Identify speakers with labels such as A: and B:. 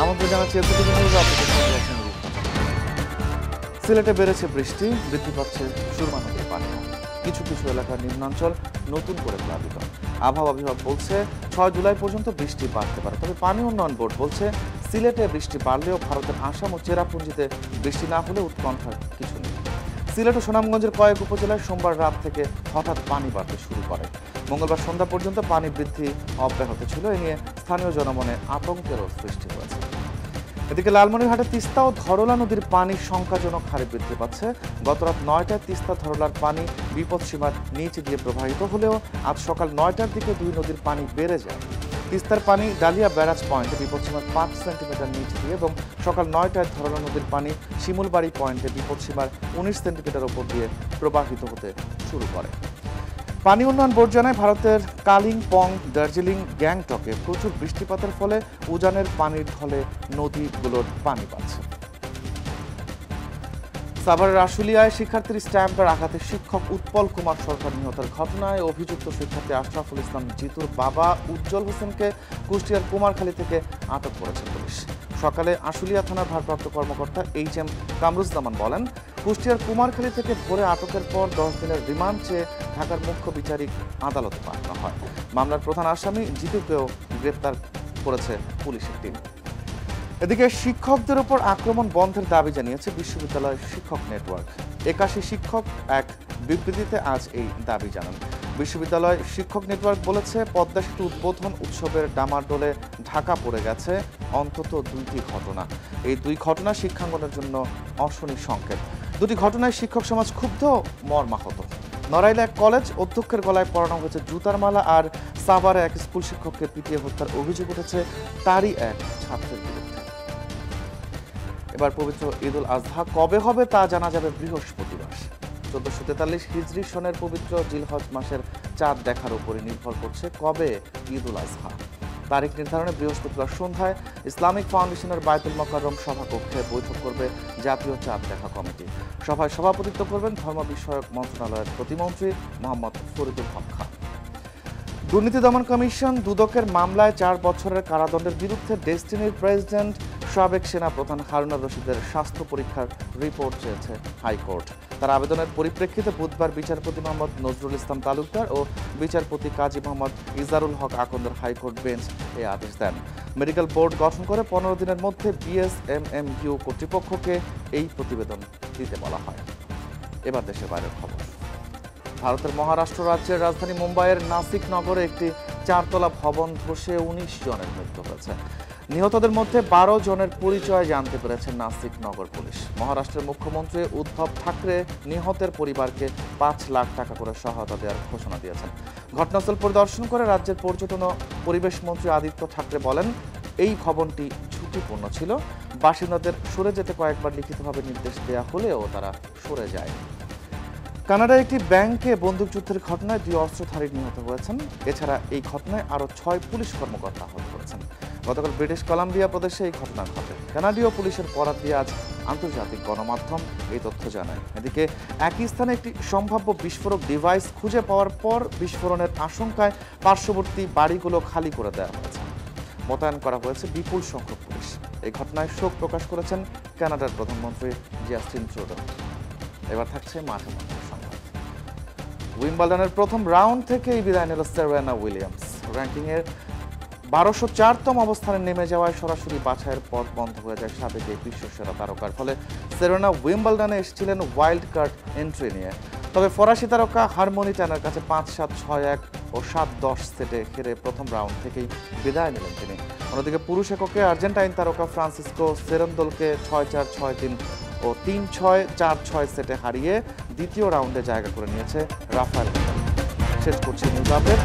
A: আমন্ত্রণ জানাচ্ছি এতটুকু। সিলেটে বেড়েছে বৃষ্টি, বৃদ্ধি পাচ্ছে সুরমা নদীর পানি। কিছু কিছু এলাকার নিম্নাঞ্চল নতুন করে প্লাবিত। আবহাওয়া বিভাগ বলছে, ছয় জুলাই পর্যন্ত বৃষ্টি বাড়তে পারে। তবে পানি উন্নয়ন বোর্ড বলছে, সিলেটে বৃষ্টি বাড়লেও ভারতের আসাম ও চেরাপুঞ্জিতে বৃষ্টি না হলে উৎকণ্ঠার কিছু নেই। সিলেট ও সুনামগঞ্জের কয়েক উপজেলায় সোমবার রাত থেকে হঠাৎ পানি বাড়তে শুরু করে। মঙ্গলবার সন্ধ্যা পর্যন্ত পানি বৃদ্ধি অব্যাহত ছিল। এ নিয়ে স্থানীয় জনমনে আতঙ্কেরও সৃষ্টি হয়েছে। এদিকে লালমনিরহাটে তিস্তা ও ধরলা নদীর পানি সংখ্যাজনক হারে বৃদ্ধি পাচ্ছে। গতরাত নয়টায় তিস্তা ধরলার পানি বিপদসীমার নিচ দিয়ে প্রবাহিত হলেও আজ সকাল নয়টার দিকে দুই নদীর পানি বেড়ে যায়। তিস্তার পানি, ডালিয়া ব্যারাজ পয়েন্টে বিপদসীমার পাঁচ সেন্টিমিটার নিচ দিয়ে এবং সকাল নয়টায় ধরলা নদীর পানি শিমুলবাড়ি পয়েন্টে বিপদসীমার উনিশ সেন্টিমিটার ওপর দিয়ে প্রবাহিত হতে শুরু করে। পানি উন্নয়ন বোর্ড জানায়, ভারতের কালিম্পং দার্জিলিং, গ্যাংটকে প্রচুর বৃষ্টিপাতের ফলে উজানের পানির ঢলে নদীগুলোর পানি বাড়ছে। সাভারের আশুলিয়ায় শিক্ষার্থীর স্ট্যাম্পের আঘাতে শিক্ষক উৎপল কুমার সরকার নিহতের ঘটনায় অভিযুক্ত শিক্ষার্থী আশরাফুল ইসলাম জিতুর বাবা উজ্জ্বল হোসেনকে কুষ্টিয়ার কুমারখালী থেকে আটক করেছে পুলিশ। সকালে আশুলিয়া থানার ভারপ্রাপ্ত কর্মকর্তা এইচ এম কামরুজ্জামান বলেন, কুষ্টিয়ার কুমারখালী থেকে ভোরে আটকের পর দশ দিনের রিমান্ড চেয়ে ঢাকার মুখ্য বিচারিক আদালতে পাঠানো হয়। মামলার প্রধান আসামি জিতুকেও গ্রেপ্তার করেছে পুলিশের টিম। এদিকে শিক্ষকদের উপর আক্রমণ বন্ধের দাবি জানিয়েছে বিশ্ববিদ্যালয় শিক্ষক নেটওয়ার্ক। একাশি শিক্ষক এক বিবৃতিতে আজ এই দাবি জানান। বিশ্ববিদ্যালয় শিক্ষক নেটওয়ার্ক বলেছে, পদ্মা সেতু উদ্বোধন উৎসবের ডামাডোলে ঢাকা পড়ে গেছে অন্তত দুইটি ঘটনা। এই দুই ঘটনা শিক্ষাঙ্গনের জন্য অশনি সংকেত। দুটি ঘটনায় শিক্ষক সমাজ ক্ষুব্ধ, মর্মাহত। নড়াইলে এক কলেজ অধ্যক্ষের গলায় পড়ানো হয়েছে জুতার মালা আর সাভারে এক স্কুল শিক্ষককে পিটিয়ে হত্যার অভিযোগ উঠেছে তারই এক ছাত্রের এবার পবিত্র ঈদ উল আজহা কবে হবে তা জানা যাবে বৃহস্পতিবার। চোদ্দশো তেতাল্লিশ হিজরি সনের পবিত্র জিলহজ মাসের চাঁদ দেখার উপরে নির্ভর করছে কবে ঈদ উল আজহা। তারিখ নির্ধারণে বৃহস্পতিবার সন্ধ্যায় ইসলামিক ফাউন্ডেশনের বায়তুল মকাররম সভাকক্ষে বৈঠক করবে জাতীয় চাঁদ দেখা কমিটি। সভায় সভাপতিত্ব করবেন ধর্ম বিষয়ক মন্ত্রণালয়ের প্রতিমন্ত্রী মোহাম্মদ ফরিদুল হক খান। দুর্নীতি দমন কমিশন দুদকের মামলায় চার বছরের কারাদণ্ডের বিরুদ্ধে ডেস্টিনির প্রেসিডেন্ট সাবেক সেনা প্রধান হারুনার রশিদের স্বাস্থ্য পরীক্ষার রিপোর্ট চেয়েছে হাইকোর্ট। তার আবেদনের পরিপ্রেক্ষিতে বুধবার বিচারপতি মোহাম্মদ নজরুল ইসলাম তালুকদার ও বিচারপতি কাজী মোহাম্মদ ইজারুল হক আকন্দের হাইকোর্ট বেঞ্চ এই আদেশ দেন। মেডিকেল বোর্ড গঠন করে পনেরো দিনের মধ্যে বিএসএমএমইউ কর্তৃপক্ষকে এই প্রতিবেদন দিতে বলা হয়। এবার দেশের বাইরের খবর। ভারতের মহারাষ্ট্র রাজ্যের রাজধানী মুম্বাইয়ের নাসিক নগরে একটি চারতলা ভবন ধসে উনিশ জনের মৃত্যু হয়েছে। নিহতদের মধ্যে বারো জনের পরিচয় জানতে পেরেছে নাসিক নগর পুলিশ। মহারাষ্ট্রের মুখ্যমন্ত্রী উদ্ধব ঠাকরে নিহতের পরিবারকে পাঁচ লাখ টাকা করে সহায়তা দেওয়ার ঘোষণা দিয়েছেন। ঘটনাস্থল পরিদর্শন করে রাজ্যের পর্যটন পরিবেশ মন্ত্রী আদিত্য ঠাকরে বলেন, এই ভবনটি ঝুঁকিপূর্ণ ছিল। বাসিন্দাদের সরে যেতে কয়েকবার লিখিতভাবে নির্দেশ দেওয়া হলেও তারা সরে যায় কানাডার একটি ব্যাংকে বন্দুকযুদ্ধের ঘটনায় দুই অস্ত্রধারী নিহত হয়েছেন। এছাড়া এই ঘটনায় আরও ছয় পুলিশ কর্মকর্তা আহত হয়েছেন। গতকাল ব্রিটিশ কলাম্বিয়া প্রদেশে এই ঘটনা ঘটে। কানাডীয় পুলিশের বরাত দিয়ে আজ আন্তর্জাতিক গণমাধ্যম এই তথ্য জানায়। এদিকে একই স্থানে একটি সম্ভাব্য বিস্ফোরক ডিভাইস খুঁজে পাওয়ার পর বিস্ফোরণের আশঙ্কায় পার্শ্ববর্তী বাড়িগুলো খালি করে দেওয়া হয়েছে। মোতায়েন করা হয়েছে বিপুল সংখ্যক পুলিশ। এই ঘটনায় শোক প্রকাশ করেছেন কানাডার প্রধানমন্ত্রী জিয়াস্টিন ট্রুডো। এবার থাকছে মাঠে মাঠে সংবাদ। উইম্বলডনের প্রথম রাউন্ড থেকেই বিদায় নিল সেরেনা উইলিয়ামস। র্যাঙ্কিংয়ের বারোশো চারতম অবস্থানে নেমে যাওয়ায় সরাসরি বাছাইয়ের পথ বন্ধ হয়ে যায় সাবেক এই বিশ্বসেরা তারকার। ফলে সেরেনা উইম্বলডনে এসেছিলেন ওয়াইল্ড কার্ড এন্ট্রি নিয়ে। তবে ফরাসি তারকা হারমোনি ট্যানের কাছে পাঁচ সাত ছয় এক ও সাত দশ সেটে হেরে প্রথম রাউন্ড থেকেই বিদায় নিলেন তিনি। অন্যদিকে পুরুষ এককে আর্জেন্টাইন তারকা ফ্রান্সিসকো সেরেন্দোলকে ছয় চার, ছয় তিন ও তিন ছয়, চার ছয় সেটে হারিয়ে দ্বিতীয় রাউন্ডে জায়গা করে নিয়েছে রাফায়েল শেষ করছে নিউজ আপডেট।